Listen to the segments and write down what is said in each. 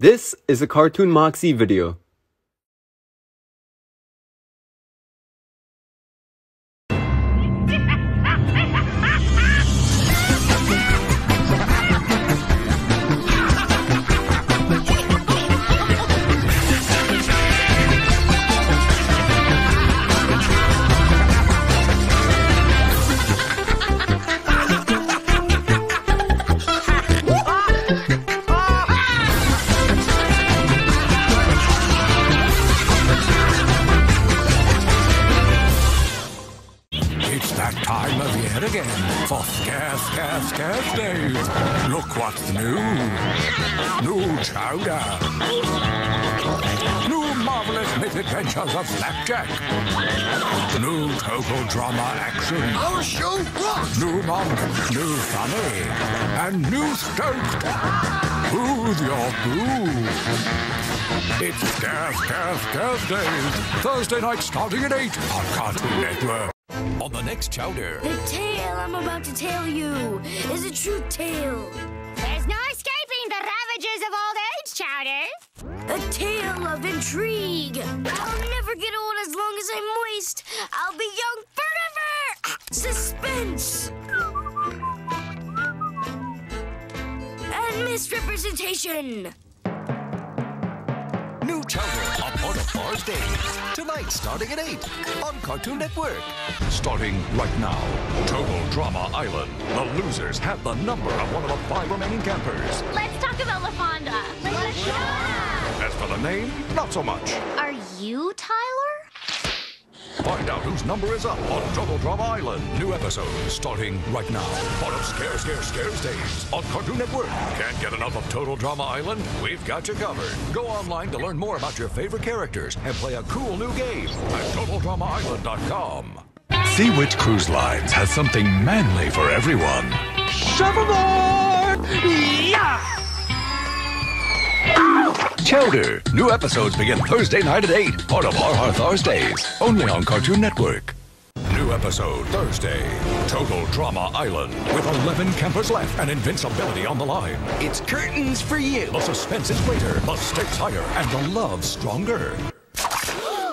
This is a Cartoon Moxie video. For Scare, Scare, Scare Days. Look what's new. New chowder. New marvelous misadventures of Flapjack. New total drama action. Our show rocks! New monk, new funny, and new stoked. Who's your boo? It's Scare, Scare, Scare Days. Thursday night starting at 8 on Cartoon Network. On the next chowder. The tale I'm about to tell you is a true tale. There's no escaping the ravages of old age, Chowder. A tale of intrigue. I'll never get old as long as I'm moist. I'll be young forever. Suspense. And misrepresentation. New chowder on one. Tonight starting at 8 on Cartoon Network. Starting right now, Total Drama Island. The losers have the number of one of the five remaining campers. Let's talk about LaFonda. Let's As for the name, not so much. Are you Tyler? Find out whose number is up on Total Drama Island. New episode starting right now. Part of Scare, Scare, Scares Days on Cartoon Network. Can't get enough of Total Drama Island? We've got you covered. Go online to learn more about your favorite characters and play a cool new game at TotalDramaIsland.com. Sea Witch Cruise Lines has something manly for everyone. Chowder. New episodes begin Thursday night at 8. Part of Har Har Tharsdays. Only on Cartoon Network. New episode Thursday. Total Drama Island. With 11 campers left and invincibility on the line. It's curtains for you. The suspense is greater, the stakes higher, and the love stronger.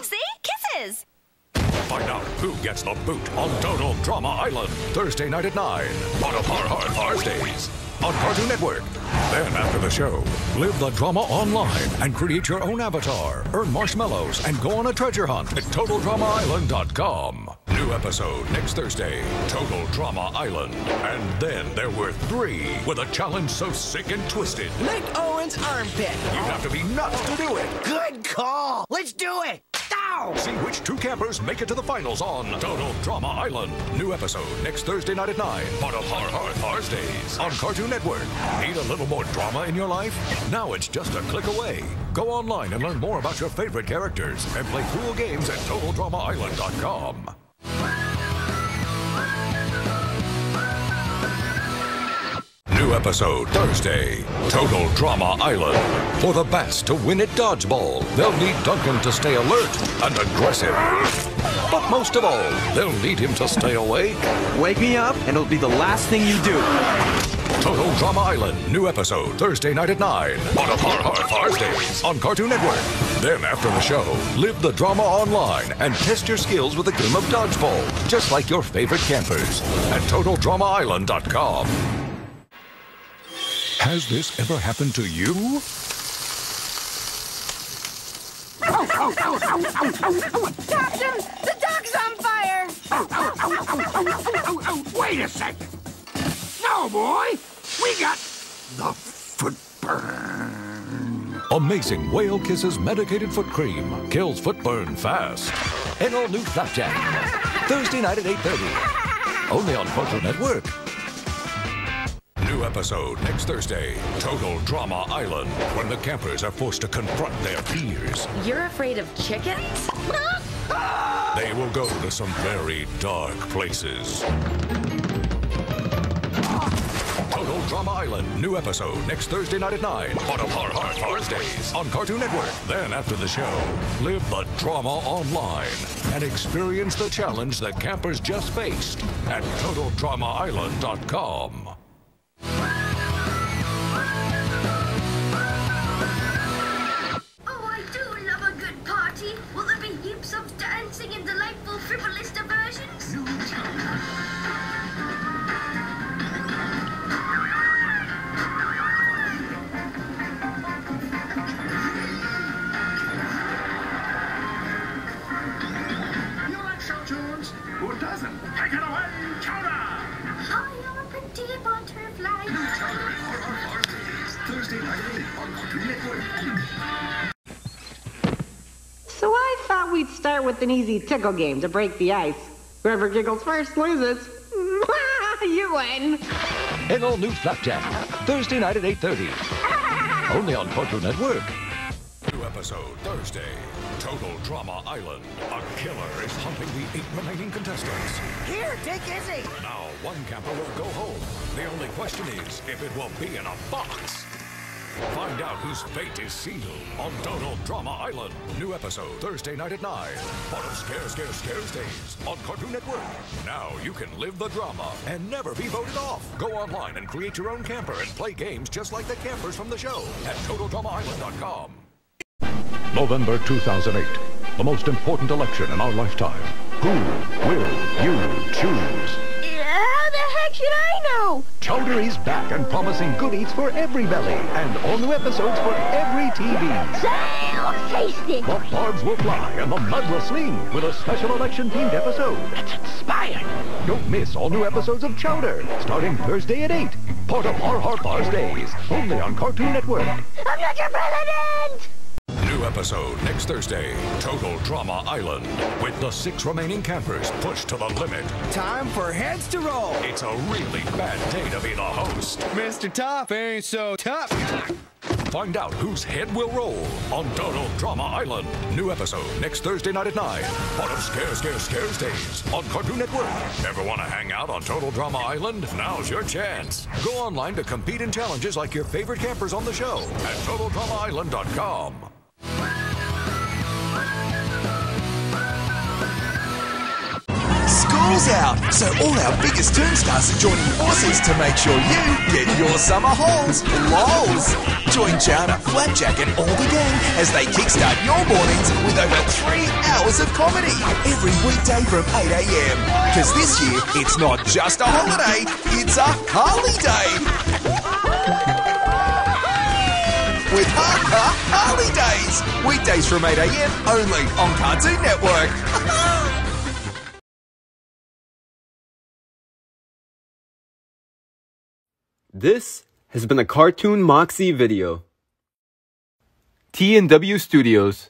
See? Kisses. Find out who gets the boot on Total Drama Island. Thursday night at 9. Part of Har Har Tharsdays. On Cartoon Network. Then after the show, live the drama online and create your own avatar. Earn marshmallows and go on a treasure hunt at TotalDramaIsland.com. New episode next Thursday. Total Drama Island. And then there were three with a challenge so sick and twisted. Lick Owen's armpit. You'd have to be nuts to do it. Good call. Let's do it. Ow! See which two campers make it to the finals on Total Drama Island. New episode next Thursday night at 9. Part of Har Har Tharsdays on Cartoon Network. Need a little more drama in your life? Now it's just a click away. Go online and learn more about your favorite characters and play cool games at TotalDramaIsland.com. New episode Thursday. Total Drama Island. For the Bats to win at Dodgeball, they'll need Duncan to stay alert and aggressive. But most of all, they'll need him to stay awake. Wake me up, and it'll be the last thing you do. Total Drama Island. New episode Thursday night at 9. On a Har Har Tharsdays on Cartoon Network. Then after the show, live the drama online and test your skills with a game of dodgeball, just like your favorite campers at TotalDramaIsland.com. Has this ever happened to you? Captain, the dock's on fire. Wait a second. No, boy. We got the foot burn. Amazing Whale Kisses medicated foot cream kills foot burn fast. And all new Flapjack. Thursday night at 8.30. Only on Cartoon Network. New episode next Thursday. Total Drama Island. When the campers are forced to confront their fears. You're afraid of chickens? They will go to some very dark places. Total Drama Island, new episode next Thursday night at 9. Part of Har Har Tharsdays on Cartoon Network. Then after the show, live the drama online and experience the challenge that campers just faced at TotalDramaIsland.com. Thursday night on So I thought we'd start with an easy tickle game to break the ice. Whoever giggles first loses. you win. An all-new Flapjack. Thursday night at 8.30. Only on Cartoon Network. Episode Thursday. Total Drama Island. A killer is hunting the eight remaining contestants. Here, take Izzy. Now, one camper will go home. The only question is if it will be in a box. Find out whose fate is sealed on Total Drama Island. New episode Thursday night at 9. Part of Scare, Scare, Scares Days on Cartoon Network. Now you can live the drama and never be voted off. Go online and create your own camper and play games just like the campers from the show at TotalDramaIsland.com. November 2008. The most important election in our lifetime. Who will you choose? How the heck should I know? Chowder is back and promising goodies for every belly and all new episodes for every TV. Sounds tasty. The barbs will fly and the mud will sling with a special election-themed episode. That's inspired. Don't miss all new episodes of Chowder starting Thursday at 8. Part of Har Har Days, only on Cartoon Network. I'm not your president. Episode next Thursday. Total Drama Island. With the six remaining campers pushed to the limit. Time for heads to roll. It's a really bad day to be the host. Mr. Tough ain't so tough. Find out whose head will roll on Total Drama Island. New episode next Thursday night at 9. Part of Scare, Scare, Scares Days on Cartoon Network. Ever want to hang out on Total Drama Island? Now's your chance. Go online to compete in challenges like your favorite campers on the show at TotalDramaIsland.com. School's out, so all our biggest toon stars are joining forces to make sure you get your summer holes. LOLs! Join Chowder, Flapjack, and all the gang as they kickstart your mornings with over three hours of comedy every weekday from 8 a.m. Because this year, it's not just a holiday, it's a Harley Day! With Ha Ha Harley Days! Weekdays from 8 a.m. only on Cartoon Network. This has been a Cartoon Moxie video. T&W Studios.